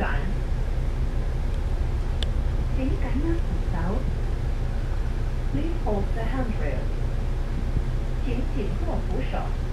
转。请紧握扶手。Please hold the handrail。请紧握扶手。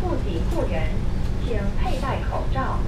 护护人，请佩戴口罩。